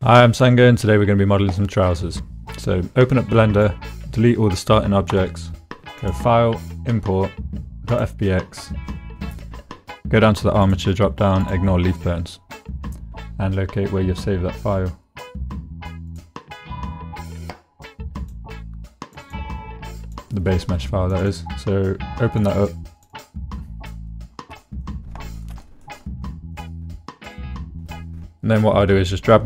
Hi, I'm Sango and today we're going to be modeling some trousers. So open up Blender, delete all the starting objects, go File, Import, .fbx, go down to the armature drop down, ignore leaf bones, and locate where you've saved that file. The base mesh file that is. So open that up. And then what I'll do is just drag,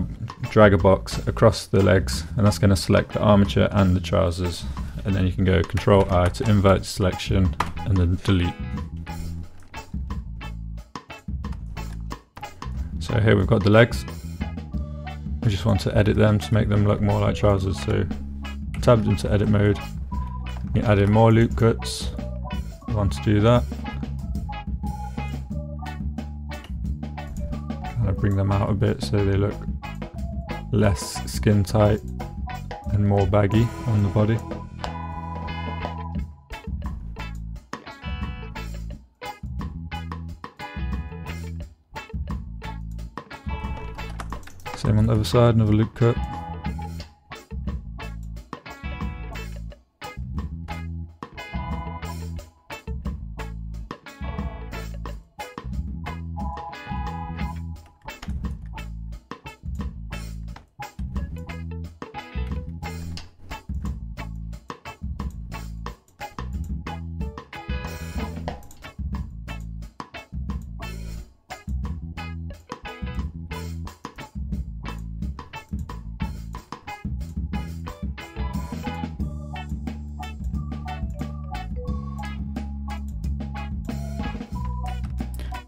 drag a box across the legs and that's going to select the armature and the trousers and then you can go control I to invert selection and then delete. So here we've got the legs. We just want to edit them to make them look more like trousers so tabbed into edit mode. You add in more loop cuts. We want to do that. Kind of bring them out a bit so they look less skin tight and more baggy on the body. Same on the other side, another loop cut.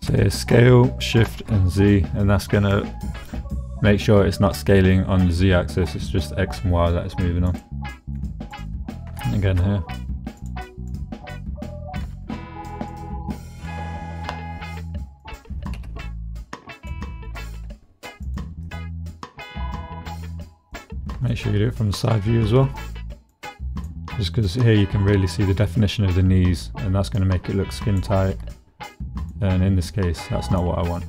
So scale, shift and Z and that's going to make sure it's not scaling on the Z axis, it's just X and Y that it's moving on. And again here. Make sure you do it from the side view as well. Just because here you can really see the definition of the knees and that's going to make it look skin tight and in this case that's not what I want.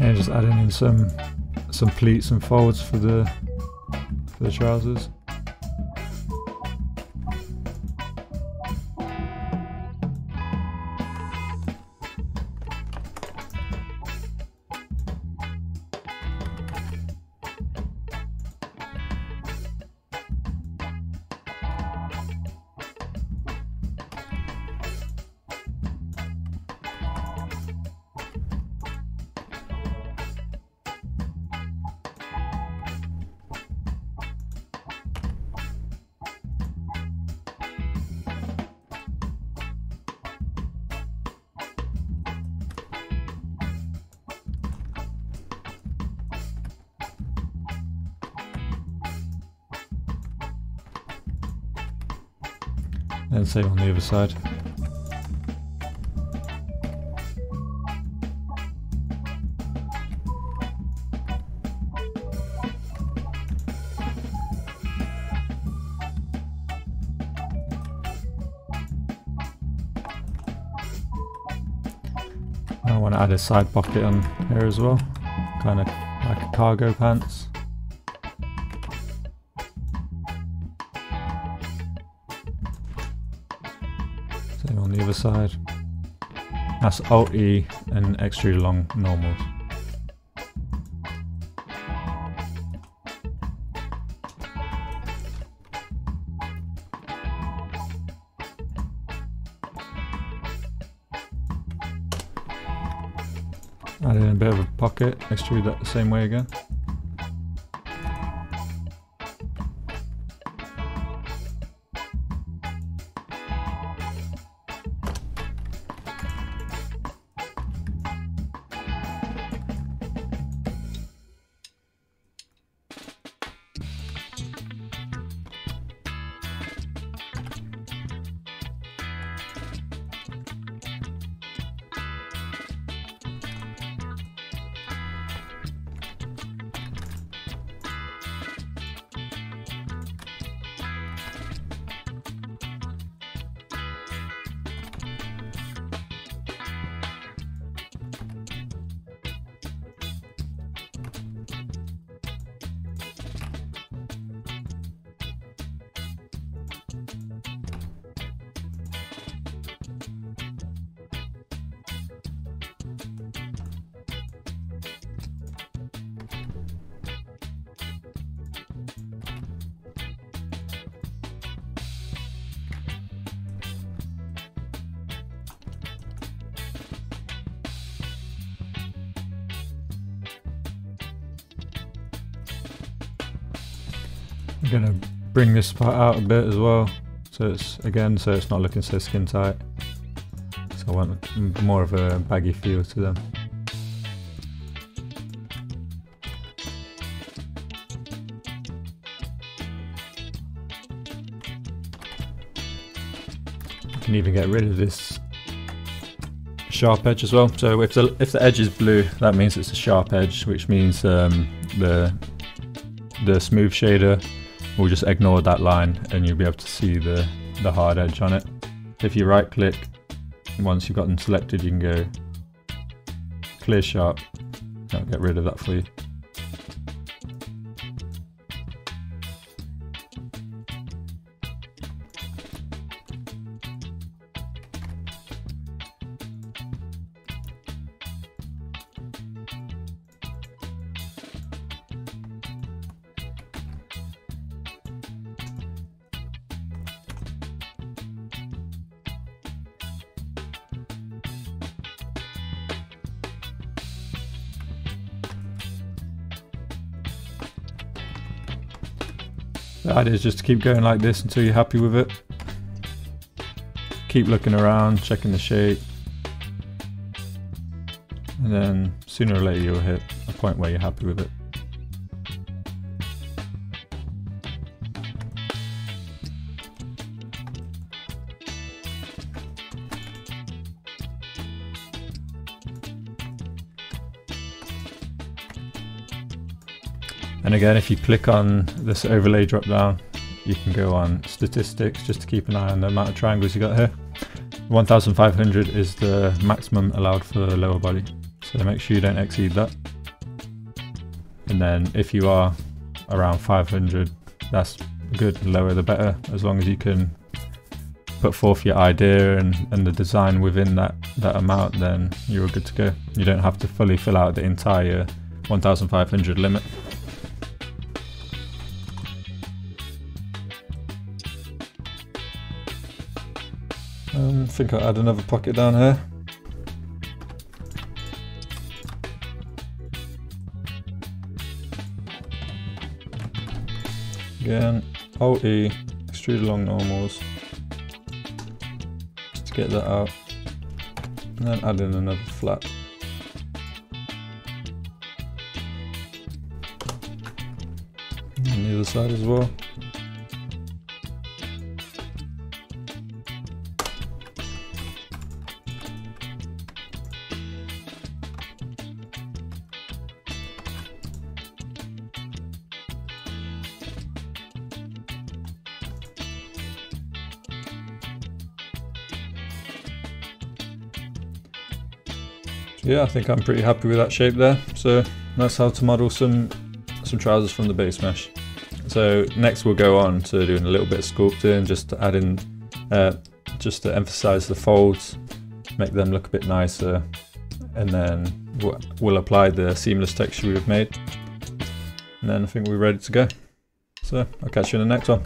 And just adding in some some pleats and folds for the for the trousers. And same on the other side. I want to add a side pocket on here as well, kind of like cargo pants. Other side. That's Alt E and extrude along normals. Add in a bit of a pocket, extrude that the same way again. I'm gonna bring this part out a bit as well. So it's, again, so it's not looking so skin tight. So I want more of a baggy feel to them. You can even get rid of this sharp edge as well. So if the if the edge is blue, that means it's a sharp edge, which means um, the the smooth shader will just ignore that line, and you'll be able to see the the hard edge on it. If you right click, once you've got them selected, you can go clear sharp. I'll get rid of that for you. The idea is just to keep going like this until you're happy with it. Keep looking around, checking the shape. And then sooner or later you'll hit a point where you're happy with it. And again, if you click on this overlay drop down, you can go on statistics just to keep an eye on the amount of triangles you got here. 1500 is the maximum allowed for the lower body. So make sure you don't exceed that. And then if you are around 500, that's good, lower the better, as long as you can put forth your idea and, and the design within that, that amount, then you're good to go. You don't have to fully fill out the entire 1500 limit. Um, I think I'll add another pocket down here. Again, Alt E, extrude along normals, just to get that out, and then add in another flap. On the other side as well. Yeah, I think I'm pretty happy with that shape there. So that's how to model some some trousers from the base mesh. So next we'll go on to doing a little bit of sculpting, just to add in, uh, just to emphasize the folds, make them look a bit nicer, and then we'll, we'll apply the seamless texture we've made. And then I think we're ready to go. So I'll catch you in the next one.